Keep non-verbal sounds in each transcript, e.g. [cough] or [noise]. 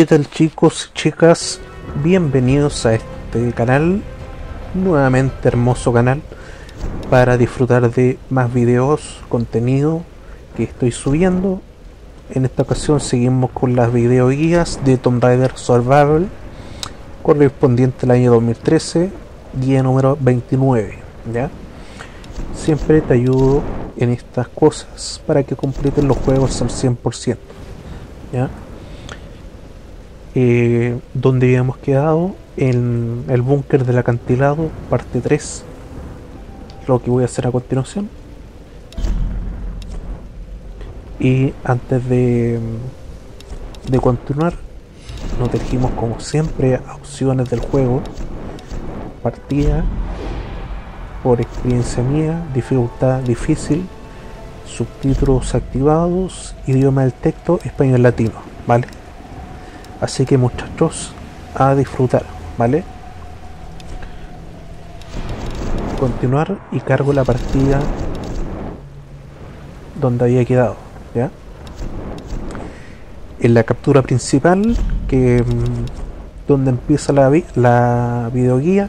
¿Qué tal chicos y chicas? Bienvenidos a este canal, nuevamente hermoso canal, para disfrutar de más videos, contenido que estoy subiendo. En esta ocasión seguimos con las video guías de Tomb Raider Survival, correspondiente al año 2013, guía número 29, ¿ya? Siempre te ayudo en estas cosas para que completen los juegos al 100%, ¿ya? Eh, donde habíamos quedado en el búnker del acantilado, parte 3, lo que voy a hacer a continuación. Y antes de, de continuar, nos dirigimos como siempre a opciones del juego, partida, por experiencia mía, dificultad difícil, subtítulos activados, idioma del texto, español latino, ¿vale? Así que muchachos, a disfrutar, ¿vale? Continuar y cargo la partida donde había quedado, ¿ya? En la captura principal, que mm, donde empieza la, la videoguía,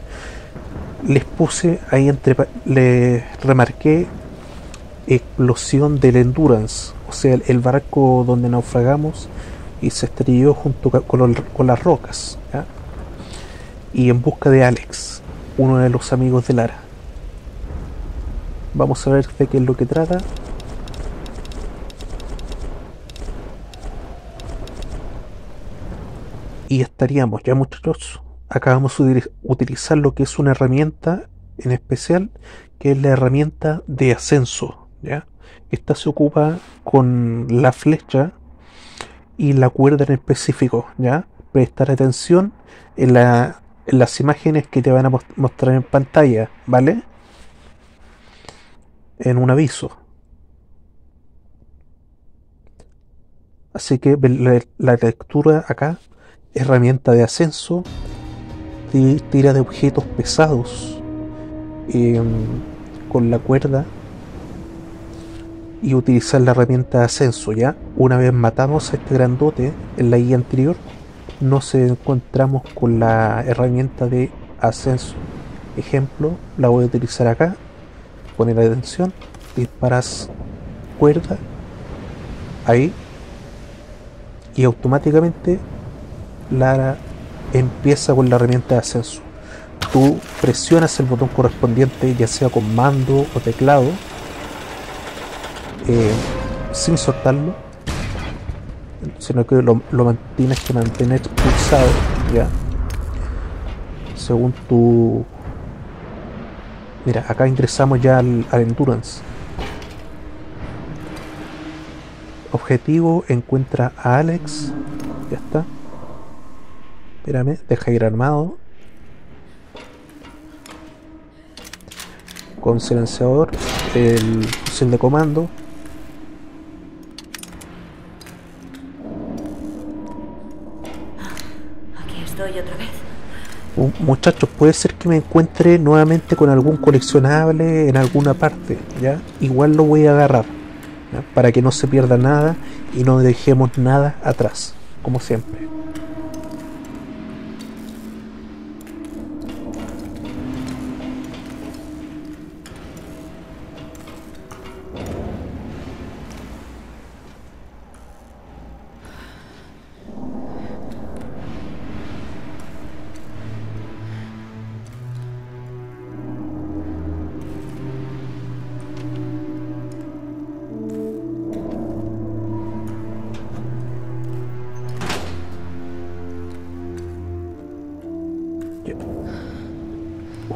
les puse ahí entre les remarqué explosión del Endurance, o sea, el barco donde naufragamos y se estrelló junto con, las rocas. Y en busca de Alex, uno de los amigos de Lara. Vamos a ver de qué es lo que trata. Y estaríamos ya muchachos. Acabamos de utilizar lo que es una herramienta en especial, que es la herramienta de ascenso. ¿ya? Esta se ocupa con la flecha y la cuerda en específico, ¿ya? Prestar atención en, la, en las imágenes que te van a mostrar en pantalla, ¿vale? En un aviso. Así que la, lectura acá, herramienta de ascenso, tira de objetos pesados em, con la cuerda y utilizar la herramienta ascenso, ¿ya? Una vez matamos a este grandote en la guía anterior, nos encontramos con la herramienta de ascenso. Ejemplo, la voy a utilizar acá, poner atención, disparas cuerda, ahí, y automáticamente la empieza con la herramienta de ascenso. Tú presionas el botón correspondiente, ya sea con mando o teclado, eh, sin soltarlo, sino que lo, mantienes que mantener pulsado, ya, según tu. Mira, acá ingresamos ya al, Endurance. Objetivo, encuentra a Alex. Ya está. Espérame, deja ir armado. Con silenciador, el fusil de comando, muchachos, puede ser que me encuentre nuevamente con algún coleccionable en alguna parte, ¿ya? Igual lo voy a agarrar, para que no se pierda nada y no dejemos nada atrás, como siempre.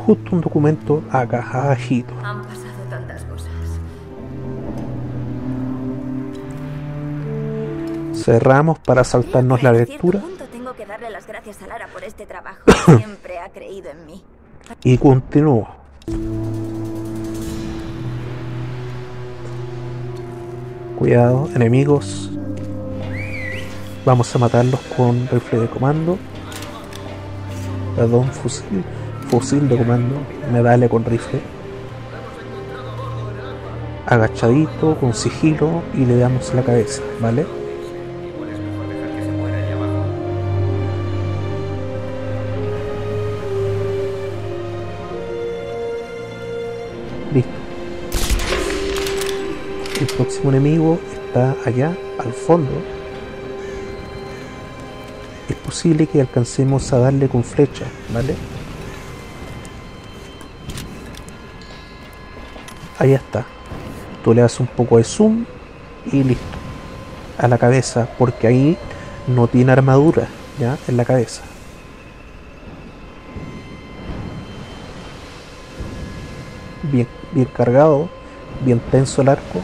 Justo un documento agajajito. Han pasado tantas cosas. Cerramos para saltarnos la lectura. Tengo que darle las gracias a Lara por este trabajo. [coughs] Siempre ha creído en mí. Y continúo. Cuidado, enemigos. Vamos a matarlos con rifle de comando. Perdón, fusil fusil de comando, medalla con rifle, agachadito, con sigilo y le damos la cabeza, ¿vale? Listo. El próximo enemigo está allá, al fondo. Es posible que alcancemos a darle con flecha, ¿vale? Ahí está. Tú le das un poco de zoom y listo. A la cabeza, porque ahí no tiene armadura, ¿ya? En la cabeza. Bien, bien cargado, bien tenso el arco.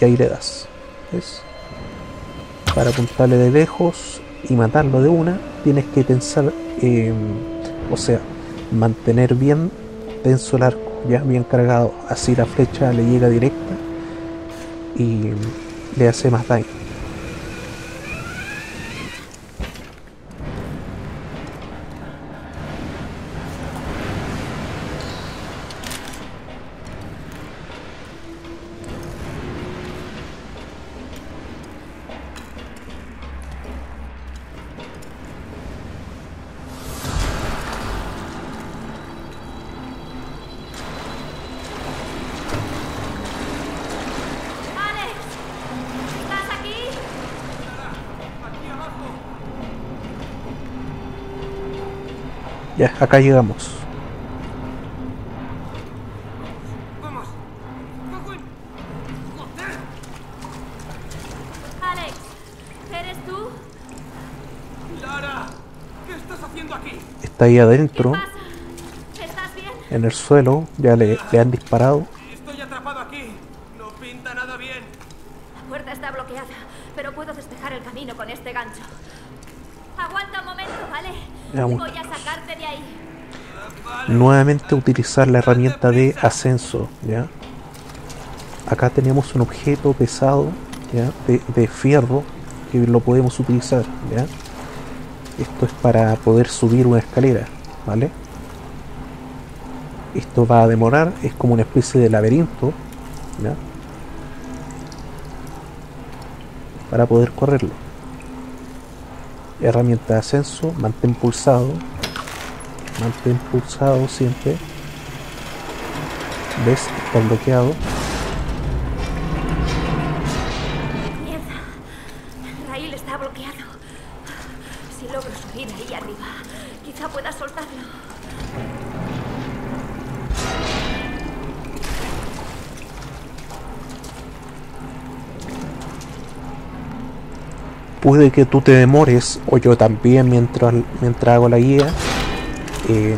Y ahí le das. ¿Ves? Para apuntarle de lejos y matarlo de una, tienes que tensar, eh, o sea, mantener bien tenso el arco, ya bien cargado. Así la flecha le llega directa y le hace más daño. Ya, acá llegamos. ¡Vamos! Alex, ¿eres tú? ¡Lara! ¿Qué estás haciendo aquí? Está ahí ¿Qué adentro, pasa? ¿Estás bien? en el suelo, ya le, le han disparado. Estoy atrapado aquí. No pinta nada bien. La puerta está bloqueada, pero puedo despejar el camino con este gancho. Aguanta un momento, ¿vale? Vamos. Voy a sacarte de ahí. Nuevamente utilizar la herramienta de ascenso ¿ya? acá tenemos un objeto pesado ¿ya? De, de fierro que lo podemos utilizar ¿ya? esto es para poder subir una escalera ¿vale? esto va a demorar es como una especie de laberinto ¿ya? para poder correrlo herramienta de ascenso mantén pulsado mantén pulsado siempre ves está bloqueado Mierda. Raíl está bloqueado. Si logro subir ahí arriba, quizá pueda soltarlo. puede que tú te demores o yo también mientras mientras hago la guía eh,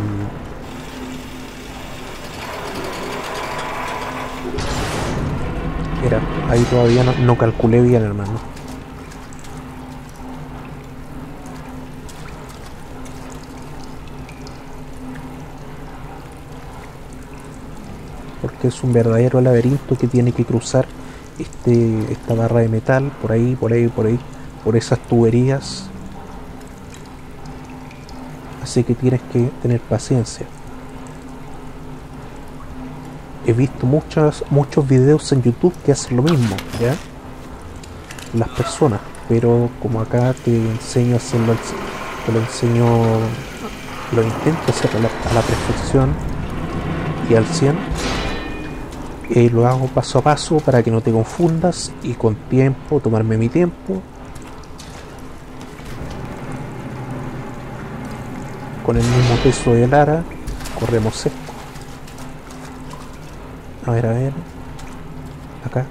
Mira, ahí todavía no, no calculé bien hermano porque es un verdadero laberinto que tiene que cruzar este, esta barra de metal por ahí, por ahí, por ahí, por esas tuberías. Así que tienes que tener paciencia. He visto muchos muchos videos en YouTube que hacen lo mismo. Las personas, pero como acá te enseño a hacerlo, te lo enseño, lo intento hacer a la, a la perfección y al 100 eh, lo hago paso a paso para que no te confundas y con tiempo, tomarme mi tiempo. Con el mismo peso de Lara, corremos esto. A ver, a ver. Acá.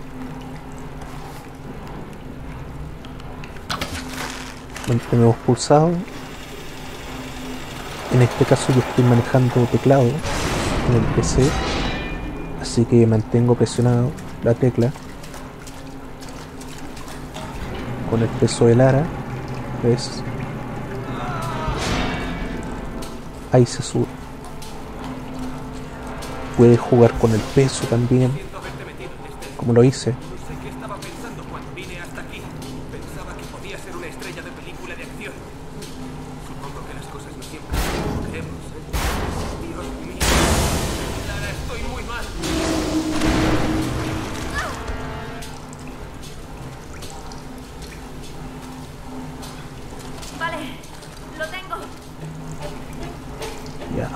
Mantenemos pulsado. En este caso yo estoy manejando teclado en el PC así que mantengo presionado la tecla con el peso de Lara ves puedes jugar con el peso también como lo hice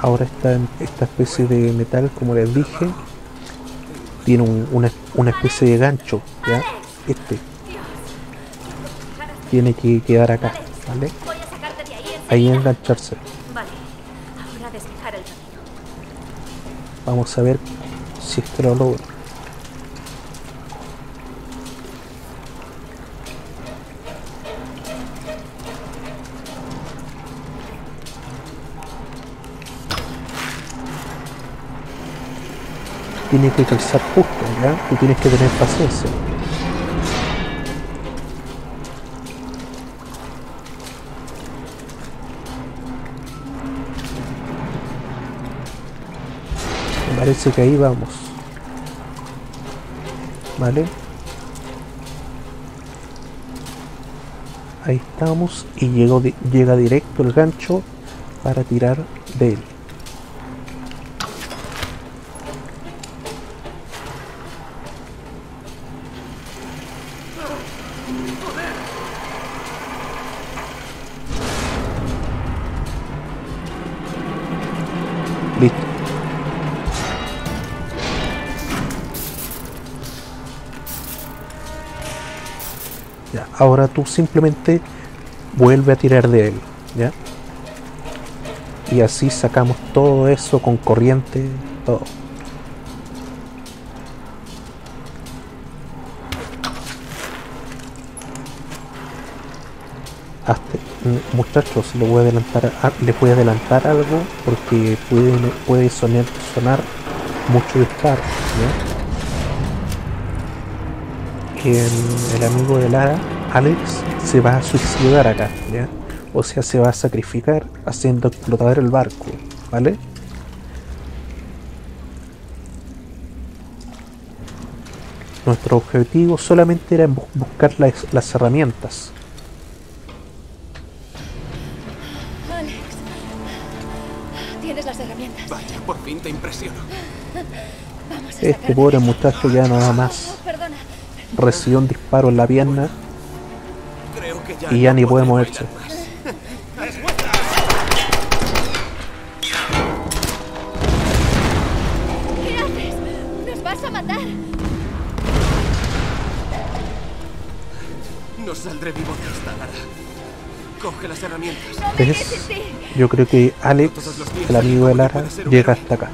ahora está en esta especie de metal, como les dije, tiene un- una, una especie de gancho, ¿ya? Este tiene que quedar acá, ¿vale? Ahí engancharse. Vamos a ver si es que lo logro. Tiene que calzar justo, ¿ya? Tú tienes que tener paciencia. Me parece que ahí vamos. ¿Vale? Ahí estamos y llegó llega directo el gancho para tirar de él. Ahora tú simplemente vuelve a tirar de él, ¿ya? Y así sacamos todo eso con corriente, todo. Hazte- mm, muchachos, le voy a adelantar, les voy a adelantar algo porque puede, puede sonar, sonar mucho disparo, ¿ya? el, el amigo de Lara, Alex, se va a suicidar acá, ¿ya? O sea, se va a sacrificar haciendo explotar el barco, ¿vale? Nuestro objetivo solamente era bu- buscar las, las herramientas. Alex, tienes las herramientas. Vaya, por fin te impresiono. Vamos a Este pobre muchacho ya nada más recibió un disparo en la pierna y ya ni puede moverse. ¡Es vuestra! ¿Qué haces? ¡Nos vas a matar! No saldré vivo de esta, Lara. Coge las herramientas. ¡No me ¿Ves? resistí! Yo creo que Alex, el amigo de Lara, llega hasta acá.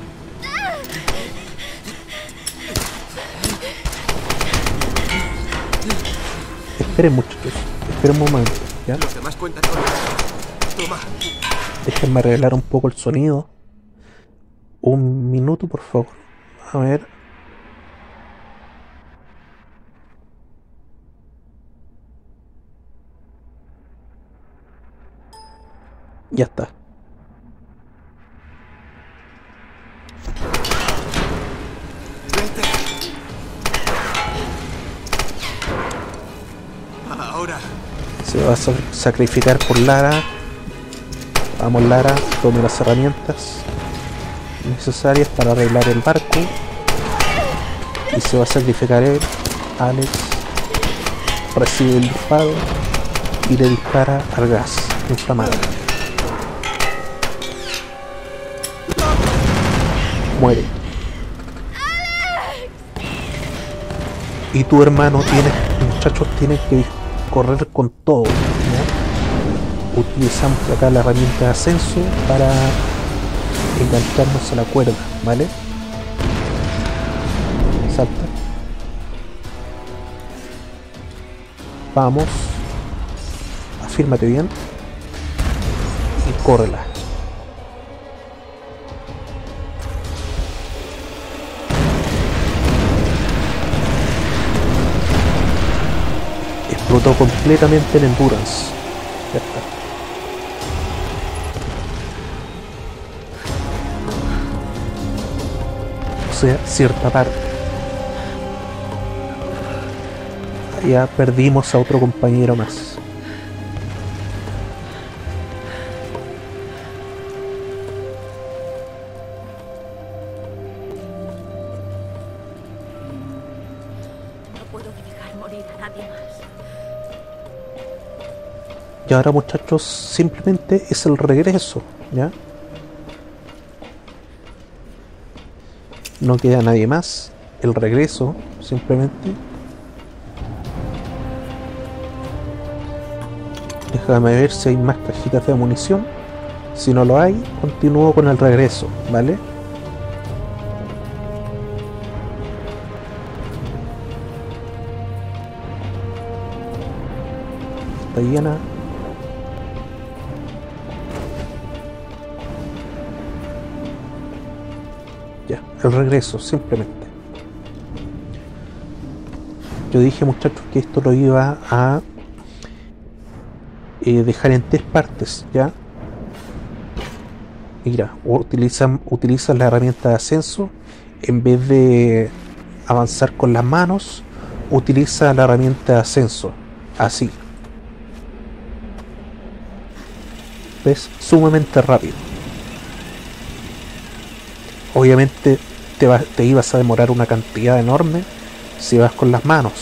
Esperen muchachos, un momento, ¿ya? Los demás cuentan con. Toma. Déjenme arreglar un poco el sonido. Un minuto, por favor. A ver. Ya está. Vete. Ahora. Se va a sa- sacrificar por Lara. Vamos Lara, tome las herramientas necesarias para arreglar el barco. Y se va a sacrificar él. Alex recibe el disparo y le dispara al gas inflamado. Muere. Y tu hermano tiene, muchachos, tiene que correr con todo. Utilizamos acá la herramienta de ascenso para engancharnos a la cuerda, ¿vale? Salta. Vamos. Afírmate bien. Y córrela. Explotó completamente el Endurance. Ya está. O sea, cierta parte. Ya perdimos a otro compañero más. Y ahora muchachos, simplemente es el regreso, ¿ya? No queda nadie más. El regreso, simplemente. Déjame ver si hay más cajitas de munición. Si no lo hay, continúo con el regreso, ¿vale? Está llena. El regreso, simplemente. Yo dije muchachos que esto lo iba a eh, dejar en tres partes, ¿ya? Mira, utilizan, utilizan la herramienta de ascenso en vez de avanzar con las manos, utiliza la herramienta de ascenso, así. ¿Ves? Sumamente rápido. Obviamente te, ibas a demorar una cantidad enorme si vas con las manos.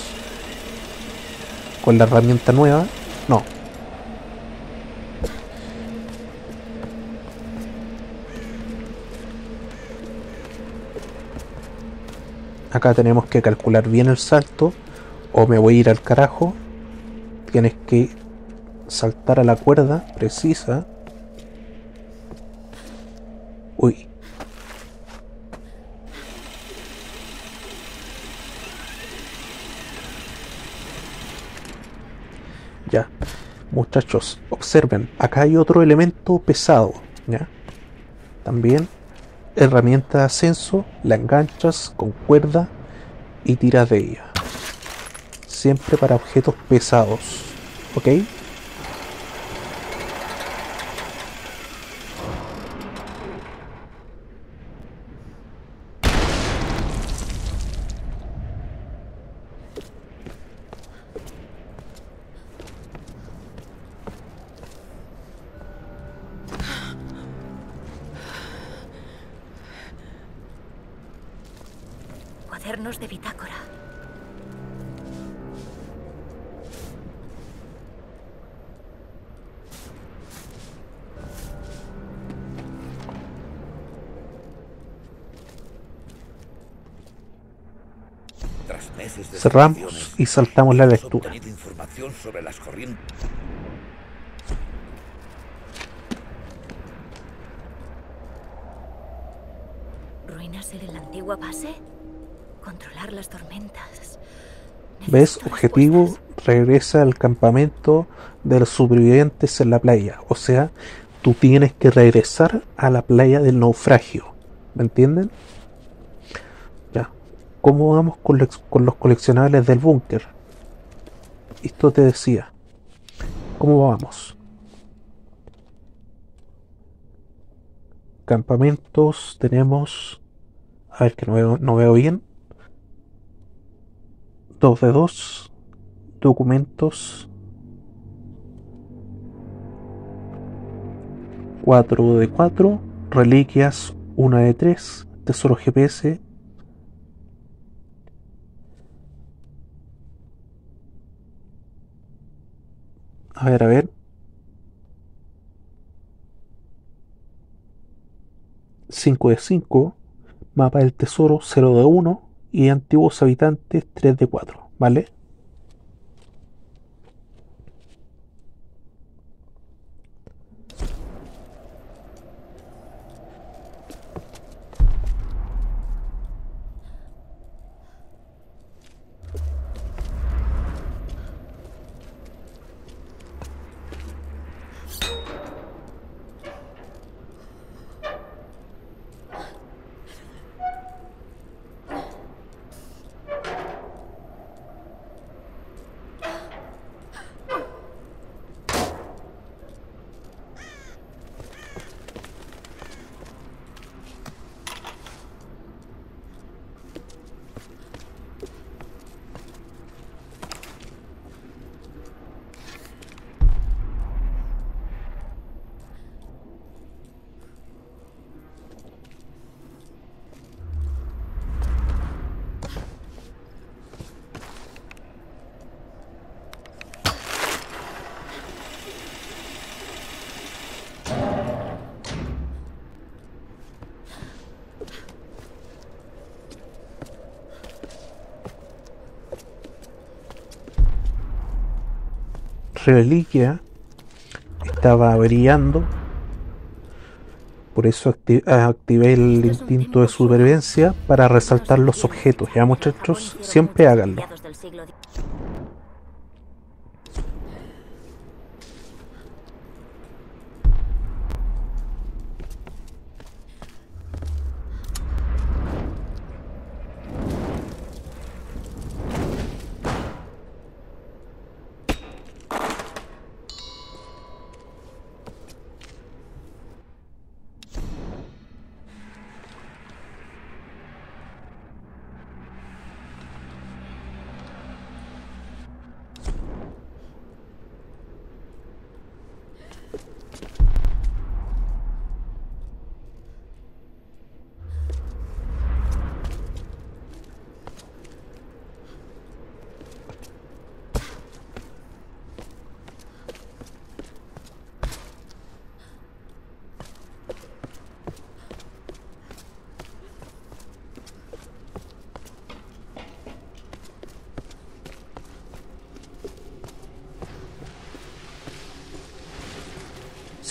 Con la herramienta nueva, no. Acá tenemos que calcular bien el salto o me voy a ir al carajo. Tienes que saltar a la cuerda precisa. Uy. Muchachos, observen, acá hay otro elemento pesado, ¿ya? También herramienta de ascenso, la enganchas con cuerda y tiras de ella. Siempre para objetos pesados, ¿ok? Cuadernos de bitácora. Tras meses de Cerramos y saltamos la lectura. información sobre las corrientes. ¿Ruinas en la antigua base? Controlar las tormentas. ¿Ves? Objetivo, regresa al campamento de los supervivientes en la playa. O sea, tú tienes que regresar a la playa del naufragio. ¿Me entienden? Ya. ¿Cómo vamos con los, con los coleccionables del búnker? Esto te decía. ¿Cómo vamos? Campamentos tenemos... A ver que no veo, no veo bien. 2 de 2 documentos 4 de 4 reliquias 1 de 3 tesoro GPS a ver a ver. Cinco de 5 mapa del tesoro 0 de 1 y antiguos habitantes 3 de 4, ¿vale? Reliquia estaba brillando. Por eso acti- activé el instinto de supervivencia para resaltar los objetos. Ya muchachos, siempre háganlo.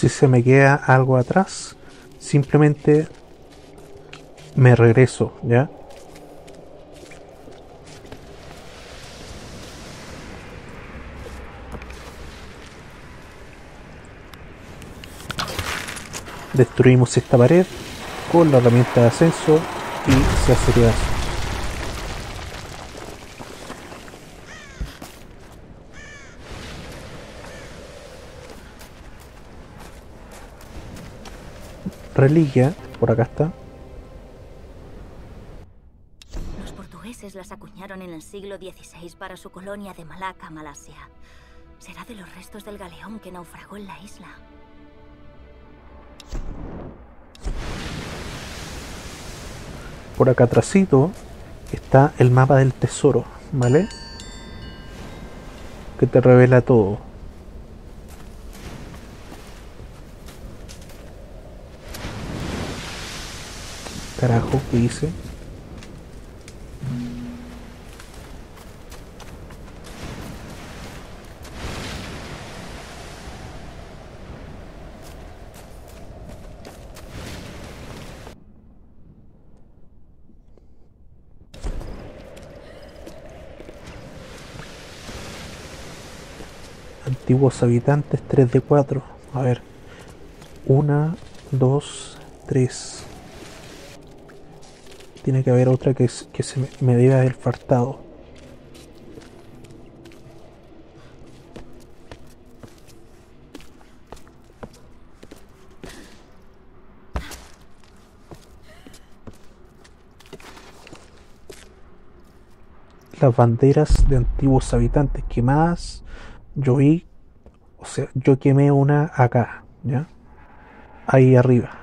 Si se me queda algo atrás, simplemente me regreso, ¿ya? Destruimos esta pared con la herramienta de ascenso y se hace pedazos. Reliquia, por acá está. Los portugueses las acuñaron en el siglo XVI para su colonia de Malaca, Malasia. Será de los restos del galeón que naufragó en la isla. Por acá atrásito está el mapa del tesoro, ¿vale? Que te revela todo. Carajo, ¿qué hice? Antiguos habitantes 3 de 4. A ver. 1, 2, 3. Tiene que haber otra que, se me, me debe haber faltado. Las banderas de antiguos habitantes quemadas. Yo vi, o sea, yo quemé una acá, ¿ya? Ahí arriba.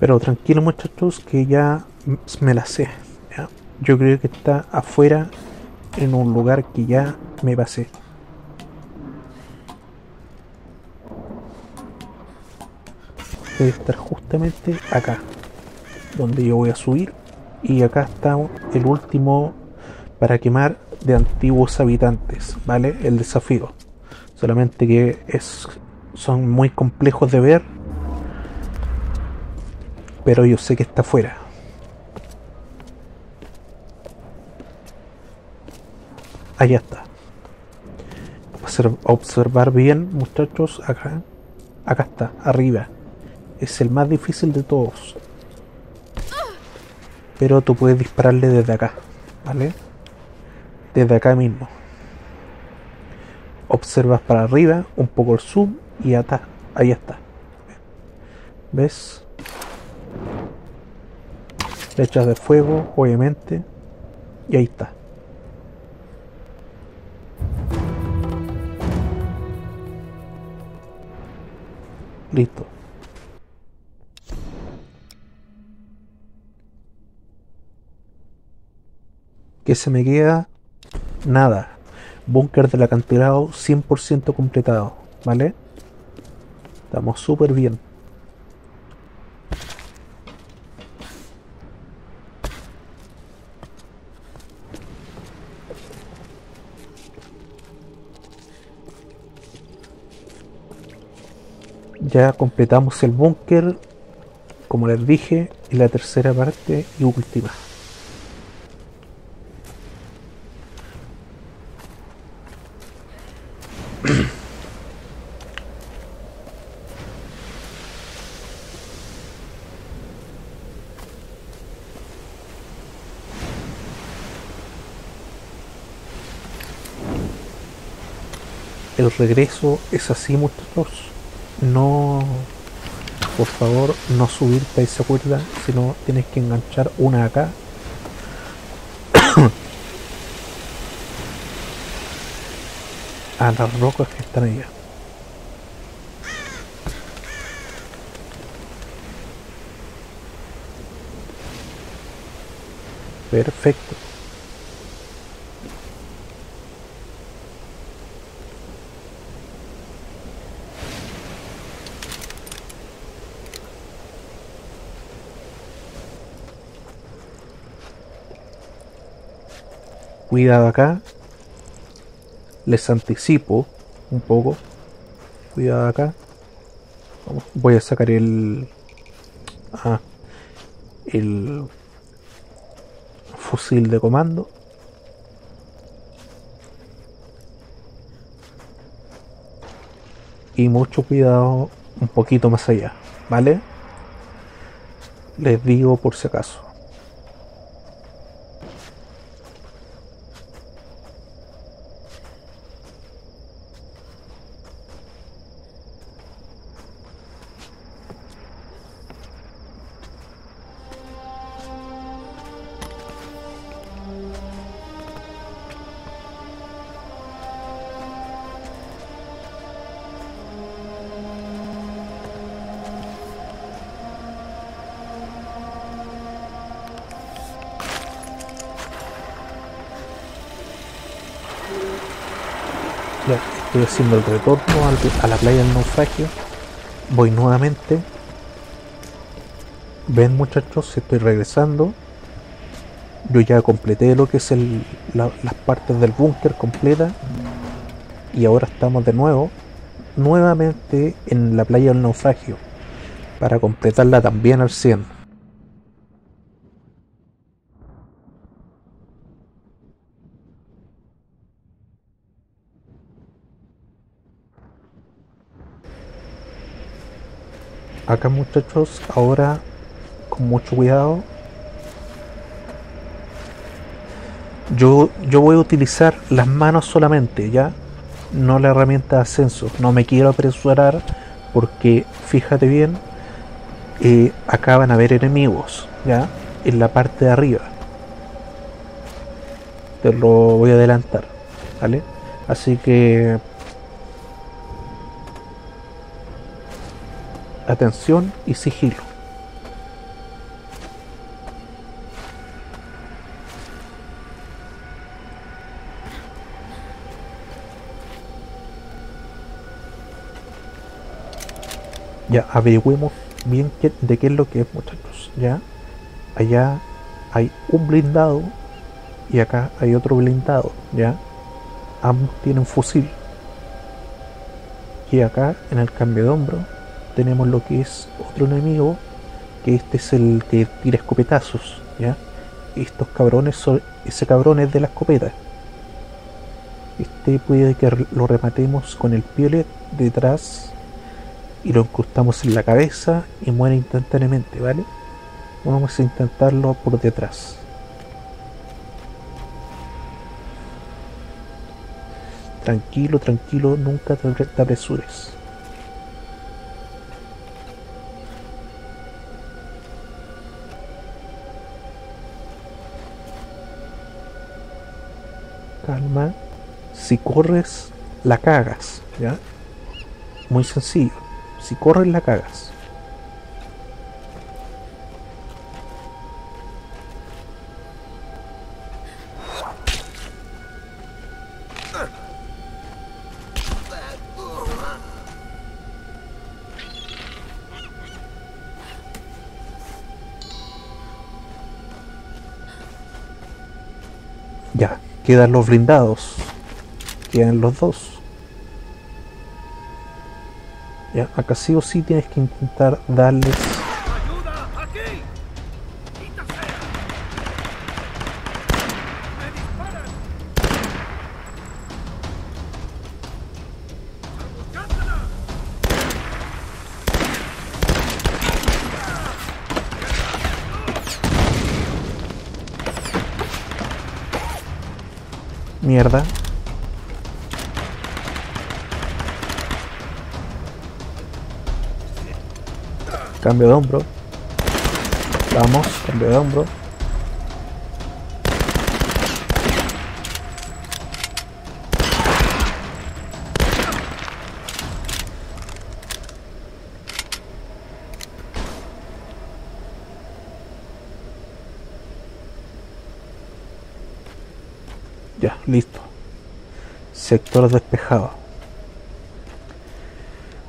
Pero tranquilo muchachos que ya me la sé. Yo creo que está afuera en un lugar que ya me pasé. Debe estar justamente acá. Donde yo voy a subir Y acá está el último para quemar de antiguos habitantes, ¿vale? El desafío. Solamente que es, son muy complejos de ver. Pero yo sé que está afuera. Allá está. Observar bien, muchachos, acá. Acá está, arriba. Es el más difícil de todos. Pero tú puedes dispararle desde acá, ¿vale? Desde acá mismo. Observas para arriba, un poco el zoom y está. Ahí está. ¿Ves? Flechas de fuego, obviamente. Y ahí está. Listo. ¿Qué se me queda? Nada. Búnker del acantilado 100% completado. ¿Vale? Estamos súper bien. Ya completamos el búnker, como les dije, en la tercera parte y última. El regreso es así, muchachos no por favor no subirte a esa cuerda sino tienes que enganchar una acá. [coughs] A las rocas que están allá. Perfecto Cuidado acá. Les anticipo un poco. Cuidado acá. Voy a sacar el... Ah, el fusil de comando. Y mucho cuidado un poquito más allá, ¿vale? Les digo por si acaso. Estoy haciendo el retorno a la playa del naufragio. Voy nuevamente. Ven muchachos estoy regresando. Yo ya completé lo que es las partes del búnker completa. Y ahora estamos de nuevo nuevamente en la playa del naufragio para completarla también al 100 acá muchachos ahora con mucho cuidado. Yo, yo voy a utilizar las manos solamente ya no la herramienta de ascenso. No me quiero apresurar porque fíjate bien eh, acá van a haber enemigos ya en la parte de arriba. Te lo voy a adelantar vale así que atención y sigilo. Ya averigüemos bien qué, de qué es lo que es muchachos. Ya allá hay un blindado y acá hay otro blindado, ¿ya? Ambos tienen fusil. Y acá en el cambio de hombro tenemos lo que es otro enemigo, que este es el que tira escopetazos, ¿ya? Estos cabrones son, ese cabrón es de la escopeta. Este puede que lo rematemos con el piolet detrás y lo incrustamos en la cabeza y muere instantáneamente, ¿vale? Vamos a intentarlo por detrás. Tranquilo, tranquilo, nunca te apresures. Calma. Si corres, la cagas, ¿ya? Muy sencillo. Si corres, la cagas. Quedan los blindados. Quedan los dos. Ya, acá o sí tienes que intentar darles. Cambio de hombro. Vamos, cambio de hombro. Ya, listo. Sector despejado.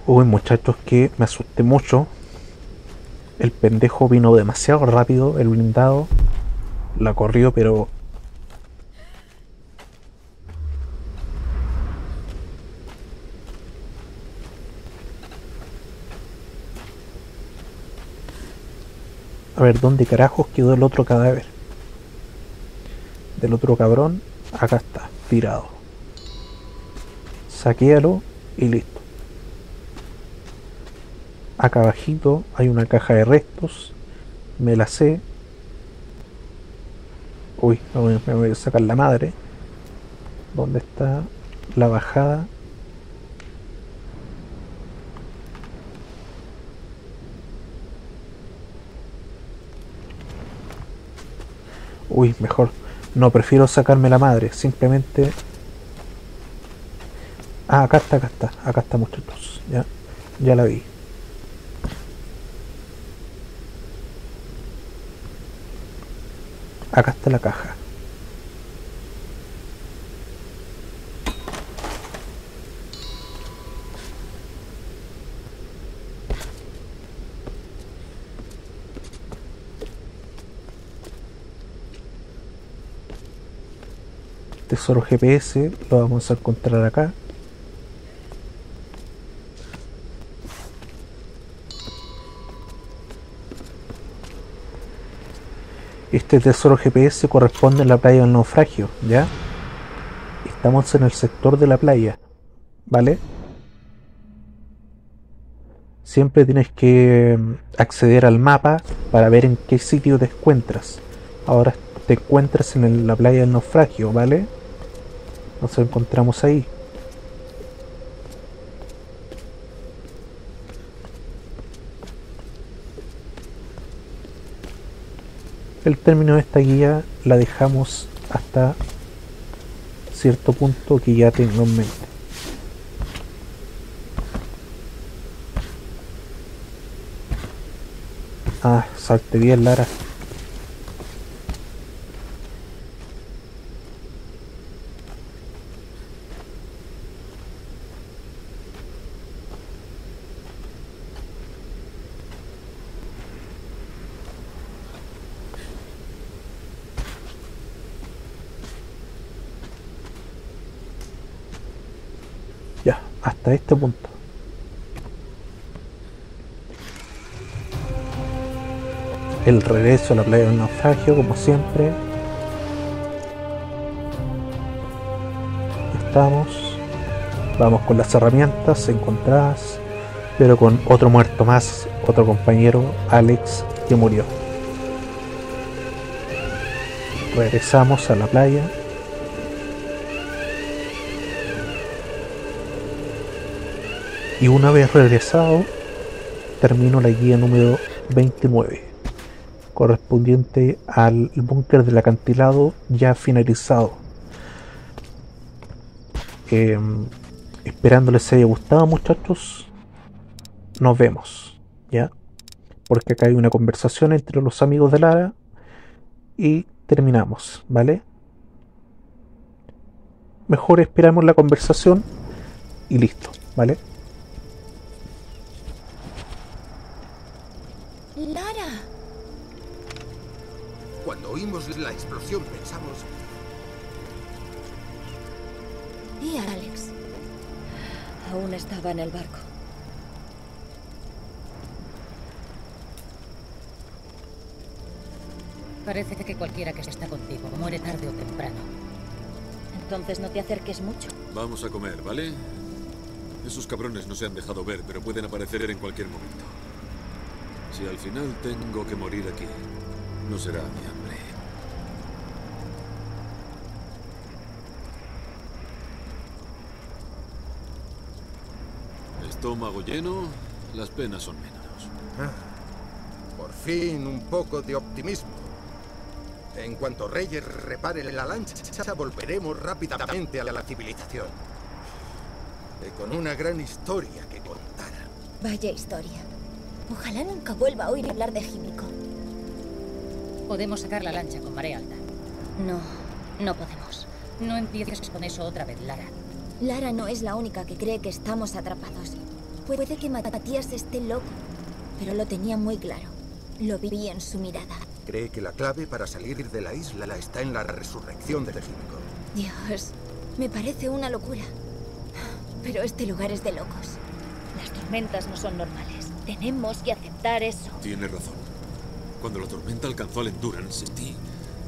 Uy, muchachos, que me asusté mucho. El pendejo vino demasiado rápido, el blindado. La corrió, pero... A ver, ¿dónde carajos quedó el otro cadáver? Del otro cabrón, acá está, tirado. Saquéalo y listo. Acá abajito hay una caja de restos. Me la sé. Uy, me voy, a sacar la madre. ¿Dónde está la bajada? Uy, mejor. No, prefiero sacarme la madre. Simplemente... Ah, acá está, acá está. Acá está, muchachos. Ya, ya la vi. Acá está la caja. Tesoro GPS lo vamos a encontrar acá. Este tesoro GPS corresponde a la playa del naufragio, ¿ya? Estamos en el sector de la playa, ¿vale? Siempre tienes que mm, acceder al mapa para ver en qué sitio te encuentras. Ahora te encuentras en la playa del naufragio, ¿vale? Nos encontramos ahí. El término de esta guía la dejamos hasta cierto punto que ya tengo en mente. Ah, salte bien, Lara. hasta este punto. El regreso a la playa del naufragio, como siempre. Estamos. Vamos con las herramientas encontradas, pero con otro muerto más, otro compañero, Alex, que murió. Regresamos a la playa. Y una vez regresado, termino la guía número 29, correspondiente al búnker del acantilado ya finalizado. Eh, esperando les haya gustado muchachos. Nos vemos, ¿ya? Porque acá hay una conversación entre los amigos de Lara y terminamos, ¿vale? Mejor esperamos la conversación y listo, ¿vale? Cuando oímos la explosión pensamos... ¿Y Alex? Aún estaba en el barco. Parece que cualquiera que está contigo muere tarde o temprano. Entonces no te acerques mucho. Vamos a comer, ¿vale? Esos cabrones no se han dejado ver, pero pueden aparecer en cualquier momento. Si al final tengo que morir aquí, no será mi Estómago lleno, las penas son menos. Ah, por fin un poco de optimismo. En cuanto Reyes repare la lancha, volveremos rápidamente a la civilización. Y con una gran historia que contar. Vaya historia. Ojalá nunca vuelva a oír hablar de Jimiko. Podemos sacar la lancha con marea alta. No, no podemos. No empieces con eso otra vez, Lara. Lara no es la única que cree que estamos atrapados. Puede que Matías esté loco, pero lo tenía muy claro. Lo vi en su mirada. Cree que la clave para salir de la isla está en la resurrección de Jimiko. Dios, me parece una locura. Pero este lugar es de locos. Las tormentas no son normales. Tenemos que aceptar eso. Tiene razón. Cuando la tormenta alcanzó al Endurance, sentí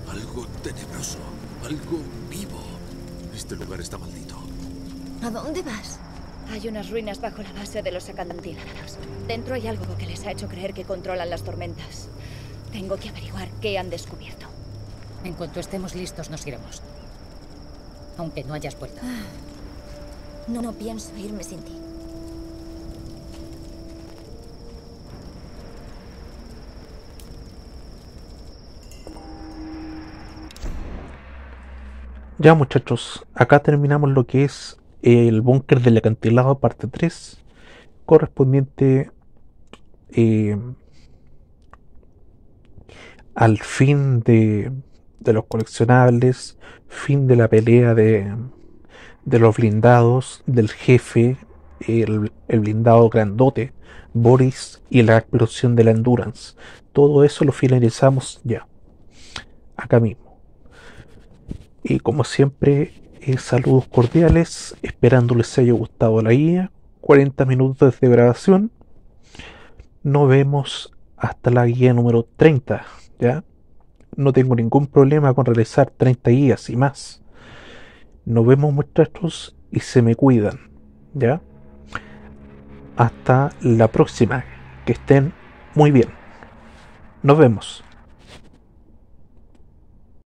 algo tenebroso, algo vivo. Este lugar está maldito. ¿A dónde vas? Hay unas ruinas bajo la base de los acantilados. Dentro hay algo que les ha hecho creer que controlan las tormentas. Tengo que averiguar qué han descubierto. En cuanto estemos listos, nos iremos. Aunque no hayas vuelto. No, no pienso irme sin ti. Ya muchachos, acá terminamos lo que es el búnker del acantilado parte 3, correspondiente eh, al fin de, los coleccionables, fin de la pelea de, de los blindados, del jefe, el, el, blindado grandote, Boris y la explosión de la Endurance. Todo eso lo finalizamos ya, acá mismo. Y como siempre, eh, saludos cordiales, esperando les haya gustado la guía. 40 minutos de grabación. Nos vemos hasta la guía número 30, ¿ya? No tengo ningún problema con realizar 30 guías y más. Nos vemos muchachos y se me cuidan, ¿ya? Hasta la próxima. Que estén muy bien. Nos vemos.